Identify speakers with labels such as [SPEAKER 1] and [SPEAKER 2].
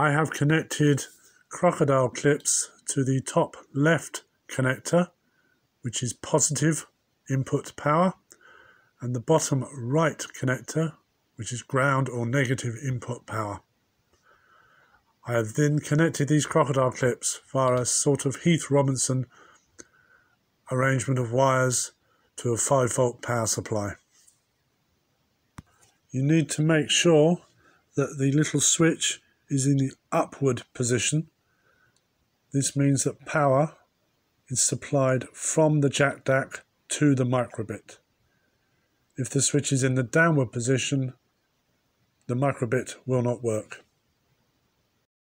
[SPEAKER 1] I have connected crocodile clips to the top left connector, which is positive input power, and the bottom right connector, which is ground or negative input power. I have then connected these crocodile clips via a sort of Heath Robinson arrangement of wires to a 5 volt power supply. You need to make sure that the little switch is in the upward position. This means that power is supplied from the Jacdac to the microbit. If the switch is in the downward position, the microbit will not work.